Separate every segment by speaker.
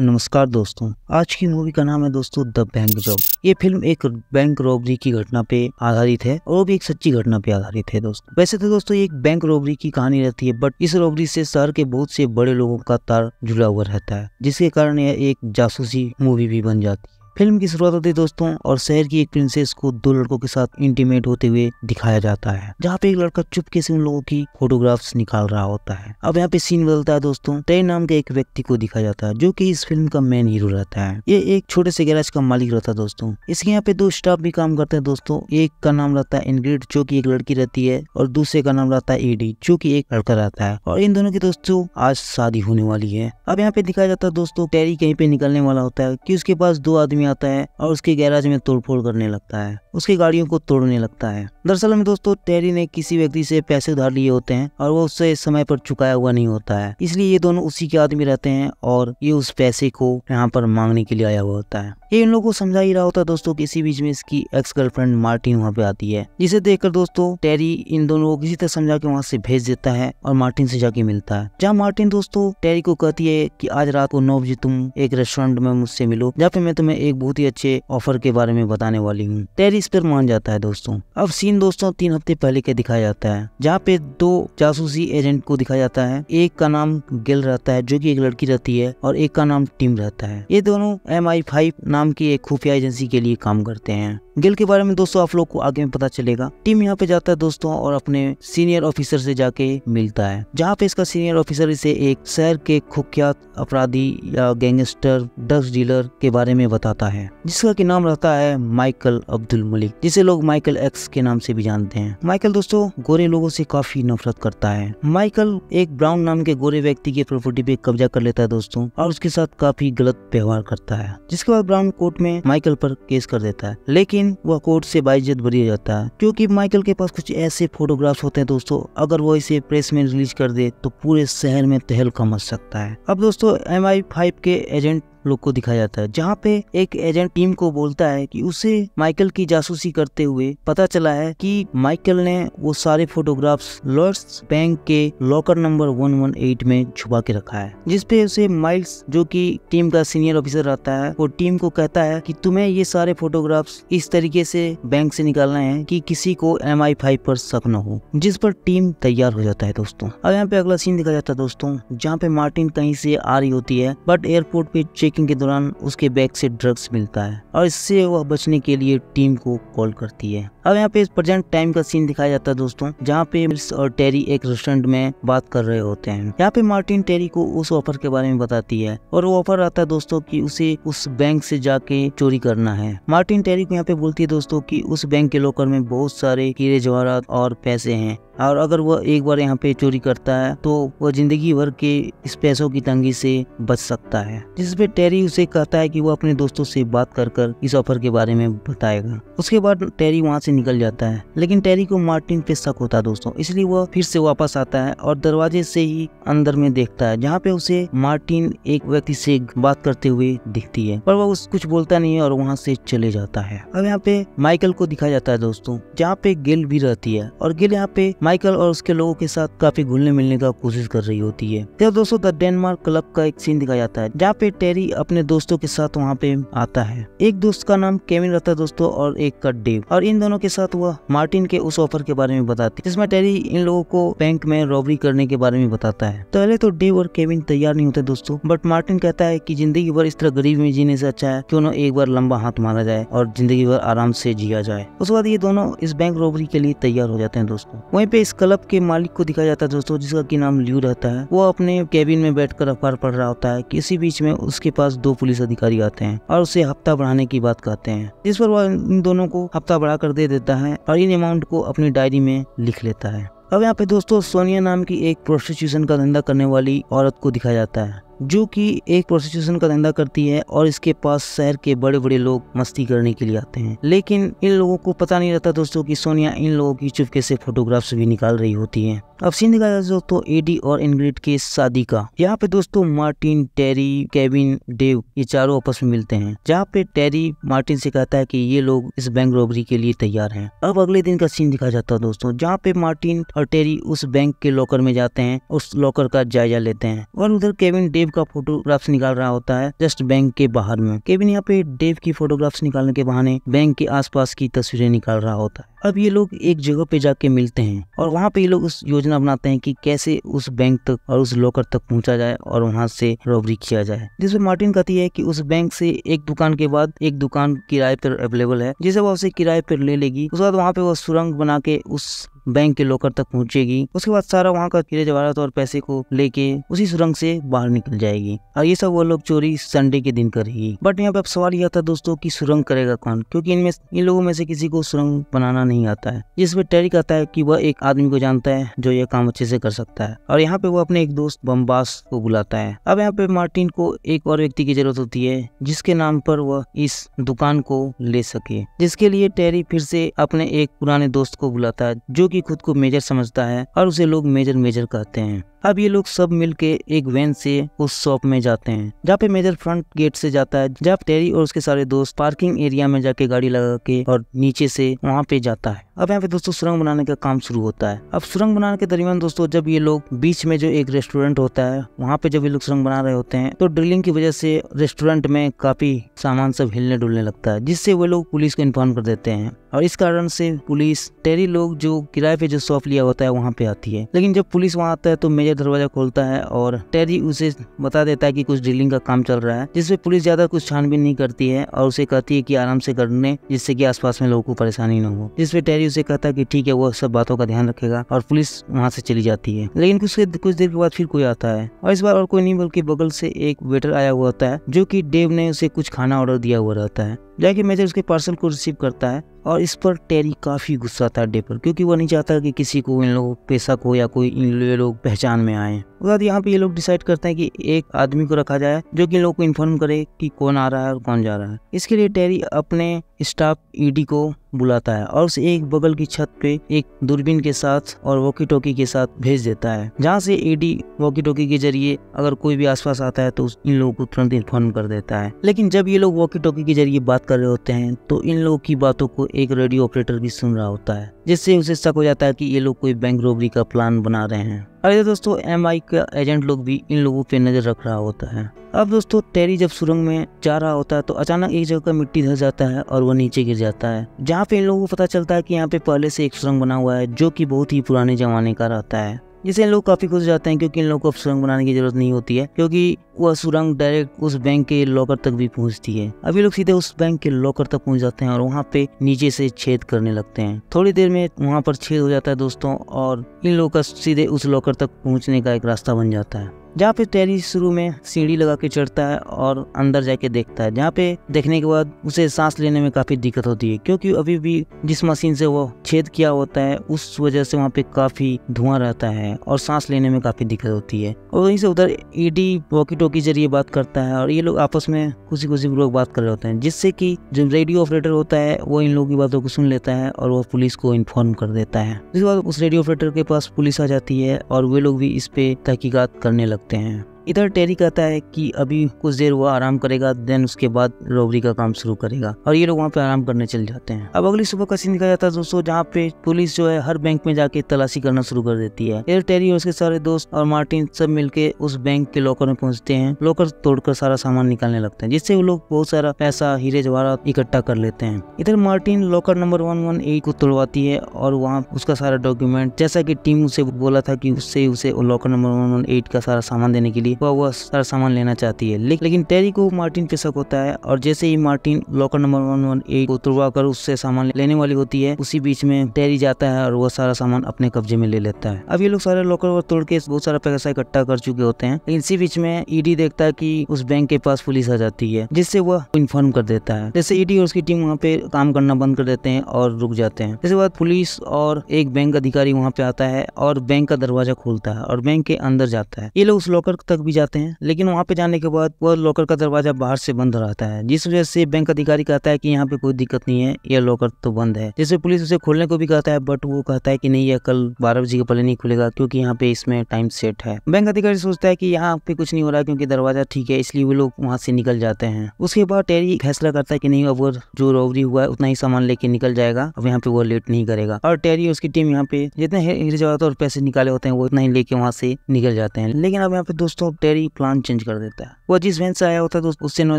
Speaker 1: नमस्कार दोस्तों, आज की मूवी का नाम है दोस्तों द बैंक जॉब ये फ़िल्म एक बैंक रॉबरी की घटना पे आधारित है और वो भी एक सच्ची घटना पे आधारित है दोस्तों। वैसे तो दोस्तों, ये एक बैंक रॉबरी की कहानी रहती है बट इस रॉबरी से शहर के बहुत से बड़े लोगों का तार जुड़ा हुआ रहता है, जिसके कारण यह एक जासूसी मूवी भी बन जाती है। फ़िल्म की शुरुआत होती है दोस्तों, और शहर की एक प्रिंसेस को दो लड़कों के साथ इंटीमेट होते हुए दिखाया जाता है, जहाँ पे एक लड़का चुपके से उन लोगों की फोटोग्राफ्स निकाल रहा होता है। अब यहाँ पे सीन बदलता है दोस्तों, तय नाम के एक व्यक्ति को दिखाया जाता है, जो की इस फ़िल्म का मेन हीरो रहता है। ये एक छोटे से गैराज का मालिक रहता है दोस्तों। इसके यहाँ पे दो स्टाफ भी काम करते हैं दोस्तों, एक का नाम रहता है इनग्रिड जो की एक लड़की रहती है, और दूसरे का नाम रहता है एडी जो की एक लड़का रहता है। और इन दोनों की दोस्तों, आज शादी होने वाली है। अब यहाँ पे दिखाया जाता है दोस्तों टेरी कहीं पे निकलने वाला होता है, की उसके पास दो आदमी आता है और उसके गैराज में तोड़फोड़ करने लगता है। उसकी गाड़ियों को तोड़ने लगता है। दरअसल में दोस्तों, टेरी ने किसी व्यक्ति से पैसे उधार लिए होते हैं और वो उससे समय पर चुकाया हुआ नहीं होता है। इसलिए ये दोनों उसी के आदमी रहते हैं और ये उस पैसे को यहाँ पर मांगने के लिए आया हुआ होता है। ये इन लोगों को समझा ही रहा होता है दोस्तों किसी बीच में इसकी एक्स गर्लफ्रेंड मार्टिन वहाँ पे आती है, जिसे देखकर दोस्तों टेरी इन दोनों को किसी तरह समझा के वहाँ से भेज देता है और मार्टिन से जाके मिलता है। जहाँ मार्टिन दोस्तों टेरी को कहती है कि आज रात को नौ बजे तुम एक रेस्टोरेंट में मुझसे मिलो, जहाँ पे मैं तुम्हें एक बहुत ही अच्छे ऑफ़र के बारे में बताने वाली हूँ। टेरी इस पर मान जाता है दोस्तों। अब सीन दोस्तों तीन हफ़्ते पहले के दिखाया जाता है, जहाँ पे दो जासूसी एजेंट को दिखाया जाता है। एक का नाम गिल रहता है, जो की एक लड़की रहती है, और एक का नाम टीम रहता है। ये दोनों एम आई फाइव नाम की एक खुफिया एजेंसी के लिए काम करते हैं। गिल के बारे में दोस्तों आप लोग को आगे में पता चलेगा। टीम यहाँ पे जाता है दोस्तों और अपने सीनियर ऑफिसर से जाके मिलता है। जहाँ पे इसका सीनियर ऑफिसर इसे एक शहर के कुख्यात अपराधी या गैंगस्टर, ड्रग्स डीलर के बारे में बताता है, जिसका की नाम रहता है माइकल अब्दुल मलिक, जिसे लोग माइकल एक्स के नाम से भी जानते हैं। माइकल दोस्तों, गोरे लोगों से काफ़ी नफरत करता है। माइकल एक ब्राउन नाम के गोरे व्यक्ति की प्रॉपर्टी पे कब्जा कर लेता है दोस्तों और उसके साथ काफ़ी गलत व्यवहार करता है, जिसके बाद ब्राउन कोर्ट में माइकल पर केस कर देता है। लेकिन वह कोर्ट से बाइज्जत बरी जाता है। क्योंकि माइकल के पास कुछ ऐसे फोटोग्राफ्स होते हैं दोस्तों, अगर वो इसे प्रेस में रिलीज़ कर दे तो पूरे शहर में तहलका मच सकता है। अब दोस्तों एम के एजेंट लोग को दिखाया जाता है। जहाँ पे एक एजेंट टीम को बोलता है कि उसे माइकल की जासूसी करते हुए पता चला है कि माइकल ने वो सारे फोटोग्राफ्स लॉर्ड्स बैंक के लॉकर नंबर 118 में छुपा के रखा है जिसपे उसे माइल्स, जो कि टीम का सीनियर ऑफिसर रहता है, वो टीम को कहता है कि तुम्हें ये सारे फोटोग्राफ्स इस तरीके से बैंक से निकालना है कि किसी को एम आई फाइव पर शक न हो, जिस पर टीम तैयार हो जाता है दोस्तों। अब यहाँ पे अगला सीन दिखा जाता है दोस्तों, जहाँ पे मार्टिन कहीं से आ रही होती है बट एयरपोर्ट पे चेक चेकिंग के दौरान उसके बैग से ड्रग्स मिलता है और इससे वह बचने के लिए टीम को कॉल करती है। अब यहाँ पे प्रेजेंट टाइम का सीन दिखाया जाता है दोस्तों, जहाँ पे मिल्स और टेरी एक रेस्टोरेंट में बात कर रहे होते हैं। यहाँ पे मार्टिन टेरी को उस ऑफ़र के बारे में बताती है और वो ऑफ़र आता है दोस्तों की उसे उस बैंक से जाके चोरी करना है। मार्टिन टेरी को यहाँ पे बोलती है दोस्तों की उस बैंक के लॉकर में बहुत सारे हीरे जवाहरात और पैसे हैं। और अगर वह एक बार यहाँ पे चोरी करता है तो वह ज़िंदगी भर के इस पैसों की तंगी से बच सकता है। जिसपे टेरी उसे कहता है कि वो अपने दोस्तों से बात कर कर इस ऑफ़र के बारे में बताएगा। उसके बाद टेरी वहाँ से निकल जाता है, लेकिन टेरी को मार्टिन पे शक होता है दोस्तों। इसलिए वह फिर से वापस आता है और दरवाजे से ही अंदर में देखता है, जहाँ पे उसे मार्टिन एक व्यक्ति से बात करते हुए दिखती है। पर वह कुछ बोलता नहीं है और वहाँ से चले जाता है। अब यहाँ पे माइकल को दिखाया जाता है दोस्तों, जहाँ पे गिल भी रहती है। और गिल यहाँ पे माइकल और उसके लोगों के साथ काफ़ी घुलने मिलने का कोशिश कर रही होती है। तो दोस्तों, द डेनमार्क क्लब का एक सीन दिखाया जाता है, जहाँ पे टेरी अपने दोस्तों के साथ वहाँ पे आता है। एक दोस्त का नाम केविन रहता है दोस्तों, और एक का डेव। और इन दोनों के साथ वह मार्टिन के उस ऑफ़र के बारे में बताती है, जिसमें टेरी इन लोगों को बैंक में रॉबरी करने के बारे में बताता है। पहले तो डेव और केविन तैयार नहीं होते दोस्तों, बट मार्टिन कहता है की ज़िंदगी भर इस तरह गरीब में जीने से अच्छा है क्यों एक बार लंबा हाथ मारा जाए और ज़िंदगी भर आराम से जिया जाए। उसके बाद ये दोनों इस बैंक रॉबरी के लिए तैयार हो जाते हैं दोस्तों। वहीं पे इस क्लब के मालिक को दिखाया जाता है दोस्तों, जिसका की नाम ल्यू रहता है। वो अपने कैबिन में बैठकर अखबार पढ़ रहा होता है इसी बीच में उसके पास दो पुलिस अधिकारी आते हैं और उसे हफ़्ता बढ़ाने की बात कहते हैं। जिस पर वह इन दोनों को हफ़्ता बढ़ा कर दे देता है और इन अमाउंट को अपनी डायरी में लिख लेता है। अब यहाँ पे दोस्तों, सोनिया नाम की एक प्रोस्टिट्यूशन का धंधा करने वाली औरत को दिखाया जाता है। जो कि एक प्रोस्टिट्यूशन का धंधा करती है और इसके पास शहर के बड़े बड़े लोग मस्ती करने के लिए आते हैं। लेकिन इन लोगों को पता नहीं रहता दोस्तों कि सोनिया इन लोगों की चुपके से फोटोग्राफ्स भी निकाल रही होती है। अब सीन दिखाया दोस्तों एडी और इनग्रिड के शादी का। यहाँ पे दोस्तों मार्टिन टेरी केविन डेव ये चारों आपस में मिलते हैं, जहाँ पे टेरी मार्टिन से कहता है कि ये लोग इस बैंक रॉबरी के लिए तैयार हैं। अब अगले दिन का सीन दिखाया जाता है दोस्तों, जहाँ पे मार्टिन और टेरी उस बैंक के लॉकर में जाते हैं, उस लॉकर का जायजा लेते हैं और उधर केविन डेव डेव का फोटोग्राफ्स निकाल रहा होता है जस्ट बैंक के बाहर में। केविन यहाँ पे डेव की फोटोग्राफ्स निकालने के बहाने बैंक के आसपास की तस्वीरें निकाल रहा होता है। अब ये लोग एक जगह पे जाके मिलते हैं और वहाँ पे ये लोग उस योजना बनाते हैं कि कैसे उस बैंक तक और उस लॉकर तक पहुँचा जाए और वहाँ से रॉबरी किया जाए। जिसमें मार्टिन कहती है कि उस बैंक से एक दुकान के बाद एक दुकान किराए पर अवेलेबल है। जिसे वह उसे किराए पर ले लेगी, उसके बाद वहाँ पे वो सुरंग बना के उस बैंक के लॉकर तक पहुंचेगी। उसके बाद सारा वहाँ का हीरे जवाहरात और पैसे को लेके उसी सुरंग से बाहर निकल जाएगी। और ये सब वो लोग चोरी संडे के दिन करेगी। बट यहाँ पे अब सवाल यह था दोस्तों की सुरंग करेगा कौन? क्योंकि इनमें इन लोगों में से किसी को सुरंग बनाना नहीं आता है। जिसमें टेरी कहता है की वह एक आदमी को जानता है जो यह काम अच्छे से कर सकता है। और यहाँ पे वो अपने एक दोस्त बम्बास को बुलाता है। अब यहाँ पे मार्टिन को एक और व्यक्ति की ज़रूरत होती है, जिसके नाम पर वह इस दुकान को ले सके। जिसके लिए टेरी फिर से अपने एक पुराने दोस्त को बुलाता है, जो की खुद को मेजर समझता है और उसे लोग मेजर मेजर कहते हैं। अब ये लोग सब मिलके एक वैन से उस शॉप में जाते हैं, जहाँ पे मेजर फ्रंट गेट से जाता है, जहाँ टेरी और उसके सारे दोस्त पार्किंग एरिया में जाके गाड़ी लगा के और नीचे से वहाँ पे जाता है। अब यहाँ पे दोस्तों सुरंग बनाने का काम शुरू होता है। अब सुरंग बनाने के दरमियान दोस्तों जब ये लोग बीच में जो एक रेस्टोरेंट होता है, वहाँ पे जब ये लोग सुरंग बना रहे होते हैं तो ड्रिलिंग की वजह से रेस्टोरेंट में काफ़ी सामान सब हिलने डुलने लगता है, जिससे वो लोग पुलिस को इन्फॉर्म कर देते हैं। और इस कारण से पुलिस, टेरी लोग जो किराए पे जो शॉप लिया होता है, वहाँ पे आती है। लेकिन जब पुलिस वहाँ आता है तो मेजर दरवाज़ा खोलता है और टेरी उसे बता देता है कि कुछ ड्रिलिंग का काम चल रहा है जिसपे पुलिस ज़्यादा कुछ छानबीन नहीं करती है और उसे कहती है कि आराम से करने, जिससे कि आसपास में लोगों को परेशानी न हो। जिसपे टेरी उसे कहता है कि ठीक है, वो सब बातों का ध्यान रखेगा और पुलिस वहाँ से चली जाती है। लेकिन कुछ कुछ देर के बाद फिर कोई आता है और इस बार और कोई नहीं, बल्कि बगल से एक वेटर आया हुआ होता है, जो की डेव ने उसे कुछ खाना ऑर्डर दिया हुआ रहता है। जाके मेजर उसके पार्सल को रिसीव करता है और इस पर टेरी काफ़ी गुस्सा था अड्डे पर, क्योंकि वो नहीं चाहता कि किसी को इन लोगों, पैसा को या कोई इन लोग पहचान में आए। उसके बाद यहाँ पे ये लोग डिसाइड करते हैं कि एक आदमी को रखा जाए जो कि इन लोगों को इन्फॉर्म करे कि कौन आ रहा है और कौन जा रहा है। इसके लिए टेरी अपने स्टाफ ईडी को बुलाता है और उसे एक बगल की छत पे एक दूरबीन के साथ और वॉकी टोकी के साथ भेज देता है, जहाँ से ईडी वॉकी टोकी के ज़रिए अगर कोई भी आसपास आता है तो इन लोगों को तुरंत इन्फॉर्म कर देता है। लेकिन जब ये लोग वॉकी टोकी के ज़रिए बात कर रहे होते हैं तो इन लोगों की बातों को एक रेडियो ऑपरेटर भी सुन रहा होता है, जिससे उसे शक हो जाता है कि ये लोग कोई बैंक रोबरी का प्लान बना रहे हैं। अरे दोस्तों एम आई का एजेंट लोग भी इन लोगों पे नज़र रख रहा होता है। अब दोस्तों टेरी जब सुरंग में जा रहा होता है तो अचानक एक जगह का मिट्टी धस जाता है और वो नीचे गिर जाता है, जहाँ पे इन लोगों को पता चलता है कि यहाँ पे पहले से एक सुरंग बना हुआ है, जो कि बहुत ही पुराने जमाने का रहता है। जिसे इन लोग काफ़ी खुश जाते हैं क्योंकि इन लोगों को अब सुरंग बनाने की ज़रूरत नहीं होती है, क्योंकि वह सुरंग डायरेक्ट उस बैंक के लॉकर तक भी पहुँचती है। अभी लोग सीधे उस बैंक के लॉकर तक पहुँच जाते हैं और वहाँ पे नीचे से छेद करने लगते हैं। थोड़ी देर में वहाँ पर छेद हो जाता है दोस्तों और इन लोगों का सीधे उस लॉकर तक पहुँचने का एक रास्ता बन जाता है। जहाँ पे टेरी शुरू में सीढ़ी लगा के चढ़ता है और अंदर जाके देखता है, जहाँ पे देखने के बाद उसे सांस लेने में काफ़ी दिक्कत होती है, क्योंकि अभी भी जिस मशीन से वो छेद किया होता है, उस वजह से वहाँ पे काफ़ी धुआँ रहता है और सांस लेने में काफ़ी दिक्कत होती है। और वहीं से उधर ईडी वॉकी टॉकी ज़रिए बात करता है और ये लोग आपस में खुशी खुशी लोग बात कर रहे होते हैं, जिससे की जो रेडियो ऑपरेटर होता है, वो इन लोगों की बातों को सुन लेता है और वो पुलिस को इन्फॉर्म कर देता है। उसके बाद उस रेडियो ऑपरेटर के पास पुलिस आ जाती है और वे लोग भी इस पे तहकीकात करने लगते हैं इधर टेरी कहता है कि अभी कुछ देर वो आराम करेगा देन उसके बाद रॉबरी का काम शुरू करेगा और ये लोग वहाँ पे आराम करने चल जाते हैं। अब अगली सुबह का सीन दिखाया जाता है दोस्तों, जहाँ पे पुलिस जो है हर बैंक में जाके तलाशी करना शुरू कर देती है। इधर टेरी और उसके सारे दोस्त और मार्टिन सब मिलके उस बैंक के लॉकर में पहुँचते हैं। लॉकर तोड़कर सारा सामान निकालने लगते हैं, जिससे वो लोग बहुत सारा पैसा, हीरे, जवाहरात इकट्ठा कर लेते हैं। इधर Martin locker number one one eight को तोड़वाती है और वहाँ उसका सारा डॉक्यूमेंट जैसा की टीम उसे बोला था की उससे उसे locker number one one eight का सारा सामान देने के लिए वह वह सारा सामान लेना चाहती है। लेकिन टेरी को मार्टिन पे शक होता है, और जैसे ही Martin locker number one one eight को तुड़वा कर उससे सामान लेने वाली होती है, उसी बीच में टेरी जाता है और वह सारा सामान अपने कब्जे में ले लेता है। अब ये लोग सारे लॉकर तोड़ के बहुत सारा पैसा इकट्ठा कर चुके होते हैं, लेकिन इसी बीच में ईडी देखता है की उस बैंक के पास पुलिस आ जाती है, जिससे वह इन्फॉर्म कर देता है। जैसे ईडी और उसकी टीम वहाँ पे काम करना बंद कर देते हैं और रुक जाते हैं। इसके बाद पुलिस और एक बैंक अधिकारी वहाँ पे आता है और बैंक का दरवाज़ा खोलता है और बैंक के अंदर जाता है। ये लोग उस लॉकर तक भी जाते हैं। लेकिन वहाँ पे जाने के बाद वह लॉकर का दरवाज़ा बाहर से बंद रहता है, जिस वजह से बैंक अधिकारी कहता है कि यहाँ पे कोई दिक्कत नहीं है, यह लॉकर तो बंद है। जिससे पुलिस उसे खोलने को भी कहता है बट वो कहता है कि नहीं, यह कल बारह बजे के पहले नहीं खुलेगा, क्योंकि यहाँ पे इसमें टाइम सेट है। बैंक अधिकारी सोचता है की यहाँ पे कुछ नहीं हो रहा, क्योंकि दरवाज़ा ठीक है, इसलिए वो लोग वहाँ से निकल जाते हैं। उसके बाद टेरी फैसला करता है की नहीं, अब जो रॉबरी हुआ है, उतना ही सामान लेके निकल जाएगा, अब यहाँ पे वो लेट नहीं करेगा। और टेरी उसकी टीम यहाँ पे जितने और पैसे निकाले होते हैं, वो उतना ही लेके वहाँ से निकल जाते हैं। लेकिन अब यहाँ पे दोस्तों दोस्तों टेरी प्लान चेंज कर देता है। वो जिस वैन से आया होता है तो उससे न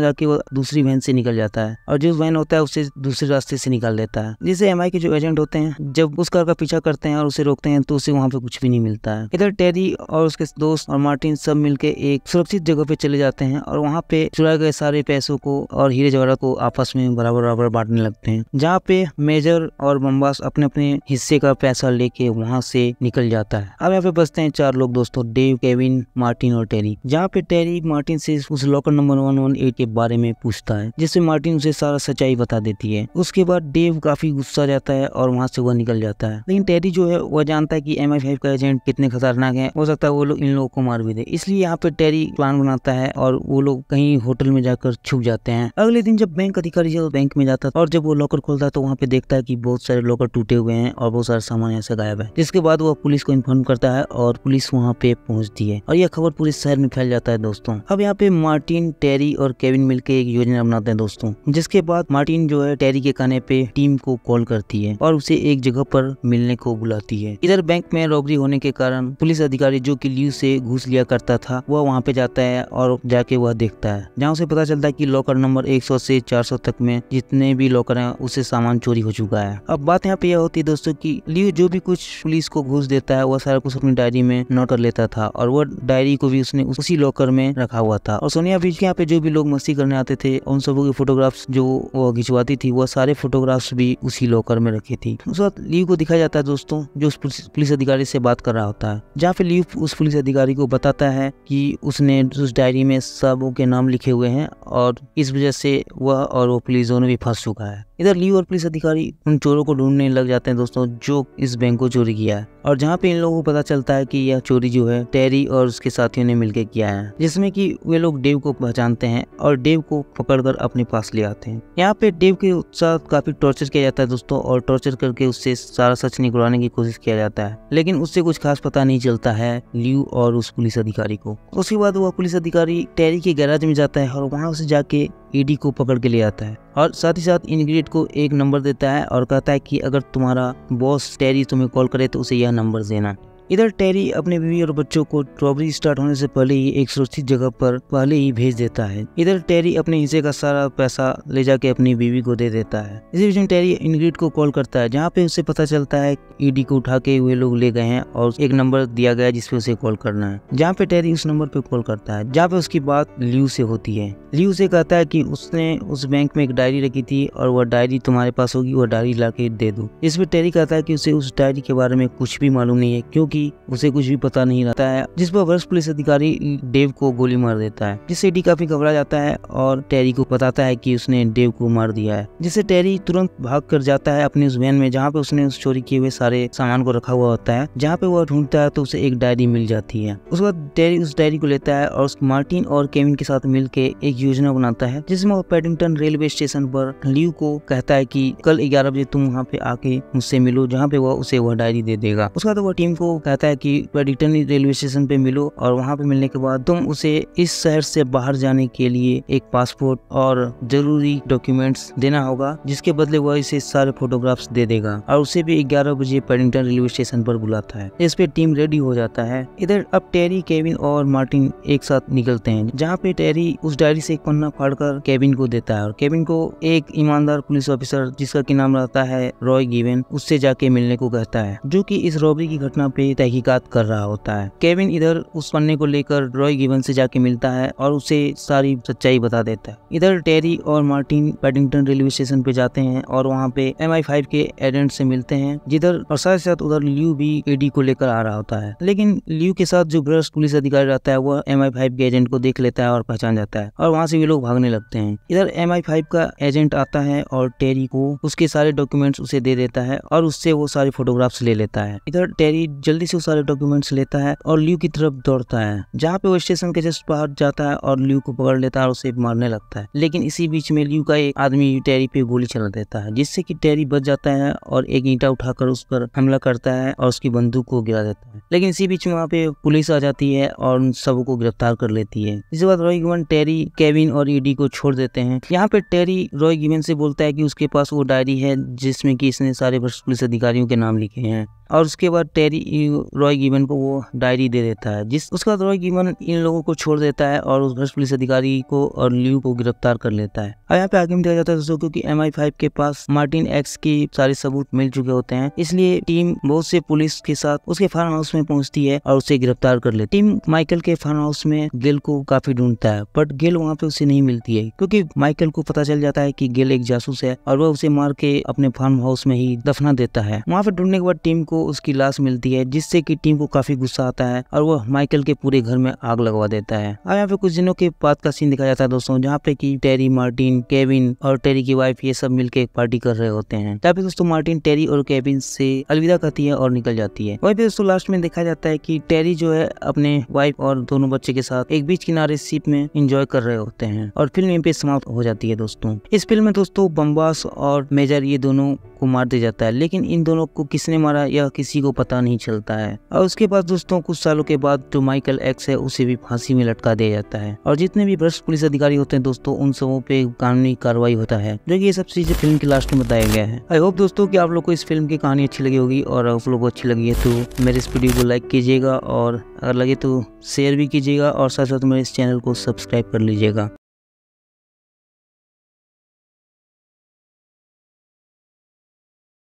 Speaker 1: जाके वो दूसरी वैन से निकल जाता है। और जिस वैन होता है उससे दूसरे रास्ते से निकाल देता है। जिसे एम के जो एजेंट होते हैं, जब उस कार का पीछा करते हैं और उसे रोकते हैं तो उसे वहाँ पे कुछ भी नहीं मिलता है। इधर टेरी और उसके दोस्त और मार्टिन सब मिलके एक सुरक्षित जगह पे चले जाते हैं और वहाँ पे चुराए गए सारे पैसों को और हीरे जवाहर को आपस में बराबर बराबर बांटने लगते हैं। जहाँ पे मेजर और बम्बास अपने अपने हिस्से का पैसा लेके वहाँ से निकल जाता है। अब यहाँ पे बचते हैं चार लोग दोस्तों डेव केविन मार्टिन और टेरी जहाँ पे टेरी मार्टिन से उस locker number one one eight के बारे में पूछता है, जिससे मार्टिन उसे सारा सच्चाई बता देती है। उसके बाद डेव काफ़ी गुस्सा जाता है और वहाँ से वह निकल जाता है। लेकिन टेरी जो है, वह जानता है की एम का एजेंट कितने खतरनाक है। हो सकता है वो लोग इन लोगों को मार भी दे। इसलिए यहाँ पे टेरी प्लान बनाता है और वो लोग कहीं होटल में जाकर छुप जाते हैं। अगले दिन जब बैंक अधिकारी जब बैंक में जाता और जब वो लॉकर खोलता है तो वहाँ पे देखता है की बहुत सारे लॉकर टूटे हुए हैं और बहुत सारा सामान यहाँ से गायब है। जिसके बाद वो पुलिस को इन्फॉर्म करता है और पुलिस वहाँ पे पहुँचती है। और यह खबर पूरे शहर में फैल जाता है, दोस्तों। अब यहाँ पे मार्टिन, टेरी और केविन मिलकर एक योजना बनाते हैं, दोस्तों। जिसके बाद मार्टिन जो है, टेरी के कहने पे टीम को कॉल करती है और उसे एक जगह पर मिलने को बुलाती है। इधर बैंक में रॉबरी होने के कारण पुलिस अधिकारी जो की ल्यू से घूस लिया करता था, वह वहाँ पे जाता है और जाके वह देखता है। जहाँ उसे पता चलता है की लॉकर नंबर एक से चार तक में जितने भी लॉकर है, उसे सामान चोरी हो चुका है। अब बात यहाँ पे यह होती है, दोस्तों, की लियो जो भी कुछ पुलिस को घूस देता है, वह सारा कुछ अपनी डायरी में नोट कर लेता था और वह डायरी को भी उसने उसी लॉकर में रखा हुआ था। और सोनिया बीच के यहाँ पे जो भी लोग मस्ती करने आते थे, उन सबों की फोटोग्राफ्स जो वो खिंचवाती थी, वो सारे फोटोग्राफ्स भी उसी लॉकर में रखी थी। उस वक्त लीव को दिखाया जाता है दोस्तों, जो उस पुलिस अधिकारी से बात कर रहा होता है। जहाँ पे लीव उस पुलिस अधिकारी को बताता है कि उसने उस डायरी में सबों के नाम लिखे हुए हैं और इस वजह से वह और वो पुलिस दोनों भी फंस चुका है। इधर लीव और पुलिस अधिकारी उन चोरों को ढूँढने लग जाते हैं दोस्तों, जो इस बैंक को चोरी किया है। और जहाँ पे इन लोगों को पता चलता है कि यह चोरी जो है, टेरी और उसके साथियों ने मिलकर किया है, जिसमें कि वे लोग डेव को पहचानते हैं और डेव को पकड़कर अपने पास ले आते हैं। यहाँ पे डेव के साथ काफ़ी टॉर्चर किया जाता है दोस्तों, और टॉर्चर करके उससे सारा सच निकलवाने की कोशिश किया जाता है। लेकिन उससे कुछ खास पता नहीं चलता है ल्यू और उस पुलिस अधिकारी को। उसके बाद वह पुलिस अधिकारी टेरी के गैराज में जाता है और वहाँ से जाके ईडी को पकड़ के ले आता है और साथ ही साथ इनग्रेड को एक नंबर देता है और कहता है कि अगर तुम्हारा बॉस टेरी तुम्हें कॉल करे तो उसे यह नंबर देना। इधर टेरी अपने बीवी और बच्चों को रॉबरी स्टार्ट होने से पहले ही एक सुरक्षित जगह पर पहले ही भेज देता है। इधर टेरी अपने हिस्से का सारा पैसा ले जाके अपनी बीवी को दे देता है। इसी बीच में टेरी इनग्रिड को कॉल करता है, जहाँ पे उसे पता चलता है ईडी को उठा के वे लोग ले गए हैं और एक नंबर दिया गया जिसपे उसे कॉल करना है। जहाँ पे टेरी उस नंबर पे कॉल करता है, जहाँ पे उसकी बात ल्यू से होती है। ल्यू से कहता है की उसने उस बैंक में एक डायरी रखी थी और वह डायरी तुम्हारे पास होगी, वह डायरी ला दे दो। इसमें टेरी कहता है की उसे उस डायरी के बारे में कुछ भी मालूम नहीं है, क्योंकि उसे कुछ भी पता नहीं रहता है, जिस पर वरिष्ठ पुलिस अधिकारी डेव को गोली मार देता है, जिससे डी काफ़ी घबरा जाता है और टेरी को बताता है कि उसने डेव को मार दिया है, जिससे टेरी तुरंत भाग कर जाता है अपने उस वैन में, जहाँ पे उसने उस चोरी किए हुए सारे सामान को रखा हुआ होता है, जहाँ पे वह ढूंढता है तो उसे एक डायरी मिल जाती है। उसके बाद टेरी उस डायरी को लेता है और मार्टिन और केविन के साथ मिलकर एक योजना बनाता है, जिसमें वो पैडिंगटन रेलवे स्टेशन पर ल्यू को कहता है की कल ग्यारह बजे तुम वहाँ पे आके मुझसे मिलो, जहाँ पे वह उसे वह डायरी दे देगा। उसका तो वह टीम को कहता है की पेडिटन रेलवे स्टेशन पे मिलो और वहाँ पे मिलने के बाद तुम उसे इस शहर से बाहर जाने के लिए एक पासपोर्ट और ज़रूरी डॉक्यूमेंट्स देना होगा, जिसके बदले वह इसे सारे फोटोग्राफ्स दे देगा और उसे भी ग्यारह बजे पेडिंगटन रेलवे स्टेशन पर बुलाता है। इस पे टीम रेडी हो जाता है। इधर अब टेरी, केविन और मार्टिन एक साथ निकलते हैं, जहाँ पे टेरी उस डायरी से एक पन्ना फाड़कर केविन को देता है और केविन को एक ईमानदार पुलिस ऑफिसर, जिसका की नाम रहता है रॉय गिवेन, उससे जाके मिलने को कहता है, जो की इस रॉबरी की घटना पे तहकीकात कर रहा होता है। केविन इधर उस पन्ने को लेकर रॉय गिवन से जाके मिलता है और उसे सारी सच्चाई बता देता है। इधर टेरी और मार्टिन पैडिंगटन रेलवे स्टेशन पे जाते हैं और वहाँ पे एम आई फाइव के एजेंट से मिलते हैं, जिधर और साथ साथ उधर ल्यू भी एडी को लेकर आ रहा होता है। लेकिन ल्यू के साथ जो ब्रश पुलिस अधिकारी रहता है वह एम आई फाइव के एजेंट को देख लेता है और पहचान जाता है और वहाँ से वे लोग भागने लगते हैं। इधर एम आई फाइव का एजेंट आता है और टेरी को उसके सारे डॉक्यूमेंट्स उसे दे देता है और उससे वो सारे फोटोग्राफ्स ले लेता है। इधर टेरी जल्दी से वो सारे डॉक्यूमेंट्स लेता है और ल्यू की तरफ़ दौड़ता है। जहाँ पे वो स्टेशन के जस्ट बाहर जाता है और ल्यू को पकड़ लेता है और उसे मारने लगता है। लेकिन इसी बीच में ल्यू का एक आदमी टेरी पे गोली चला देता है, जिससे की टेरी बच जाता है और एक ईटा उठाकर उस पर हमला करता है और उसकी बंदूक को गिरा देता है। लेकिन इसी बीच में वहाँ पे पुलिस आ जाती है और उन सबको गिरफ़्तार कर लेती है। इसके बाद रॉय गिवन टेरी केविन और ईडी को छोड़ देते हैं। यहाँ पे टेरी रॉय गिवन से बोलता है कि उसके पास वो डायरी है जिसमें कि इसने सारे पुलिस अधिकारियों के नाम लिखे हैं। और उसके बाद टेरी रॉय गिवन को वो डायरी दे देता है। जिस, उसके रॉय गिवन इन लोगों को छोड़ देता है और उस भ्रष्ट पुलिस अधिकारी को और ल्यू को गिरफ़्तार कर लेता है। और यहाँ पे आगे में देखा जाता है दोस्तों, क्योंकि एम आई फाइव के पास मार्टिन एक्स की सारे सबूत मिल चुके होते हैं। इसलिए टीम बहुत से पुलिस के साथ उसके फार्म हाउस में पहुँचती है और उसे गिरफ़्तार कर लेती टीम माइकल के फार्म हाउस में गिल को काफ़ी ढूंढता है, बट गिल वहाँ पे उसे नहीं मिलती है, क्योंकि माइकल को पता चल जाता है कि गिल एक जासूस है और वह उसे मार के अपने फार्म हाउस में ही दफना देता है। वहाँ पे ढूँढने के बाद टीम को उसकी लाश मिलती है, जिससे की टीम को काफ़ी गुस्सा आता है और वह माइकल के पूरे घर में आग लगवा देता है। और यहाँ पे कुछ दिनों के बाद का सीन दिखाया जाता है दोस्तों, जहाँ पे की टेरी, मार्टिन, केविन और टेरी की वाइफ ये सब मिलके एक पार्टी कर रहे होते हैं। तब दोस्तों मार्टिन, टेरी और केविन से अलविदा करती है और निकल जाती है। वही दोस्तों लास्ट में देखा जाता है की टेरी जो है अपने वाइफ और दोनों बच्चे के साथ एक बीच किनारे सीप में इंजॉय कर रहे होते हैं और फ़िल्म यहीं पे समाप्त हो जाती है दोस्तों। इस फ़िल्म में दोस्तों बम्बास और मेजर ये दोनों को मार दिया जाता है, लेकिन इन दोनों को किसने मारा, यह किसी को पता नहीं चलता है। और उसके बाद दोस्तों, कुछ सालों के बाद जो माइकल एक्स है, उसे भी फांसी में लटका दिया जाता है। और जितने भी भ्रष्ट पुलिस अधिकारी होते हैं दोस्तों, उन सबों पे कानूनी कार्रवाई होता है, जो ये सब चीज़ें फ़िल्म के लास्ट में बताया गया है। आई होप दोस्तों कि आप लोग को इस फ़िल्म की कहानी अच्छी लगी होगी, और आप लोग को अच्छी लगी है तो मेरे इस वीडियो को लाइक कीजिएगा, और अगर लगे तो शेयर भी कीजिएगा, और साथ साथ मेरे इस चैनल को सब्सक्राइब कर लीजिएगा।